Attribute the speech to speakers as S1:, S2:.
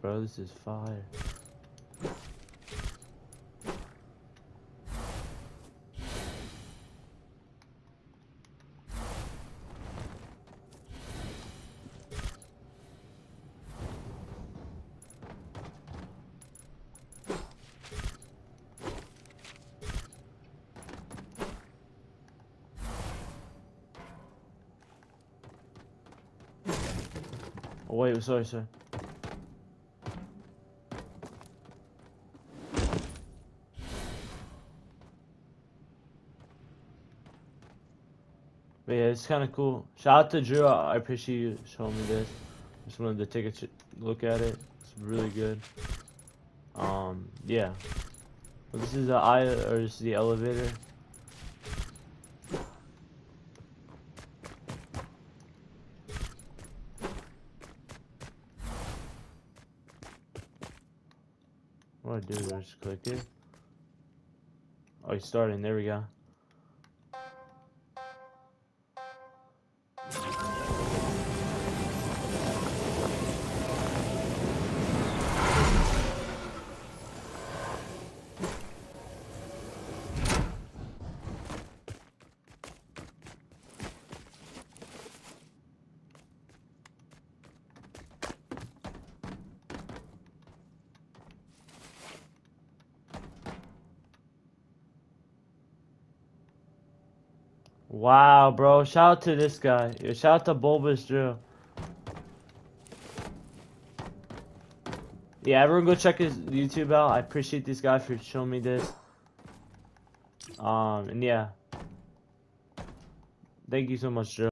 S1: bro. This is fire. Oh, wait, sorry, sorry. But yeah, it's kind of cool. Shout out to Drew. I appreciate you showing me this. Just wanted to take a look at it. It's really good. Um, yeah. But this is the eye, or this is the elevator. What do I? Do I just click it? Oh, he's starting. There we go. Thank you Wow, bro. Shout out to this guy. Shout out to Bulbous Drew. Yeah, everyone go check his YouTube out. I appreciate this guy for showing me this. Um, and yeah. Thank you so much, Drew.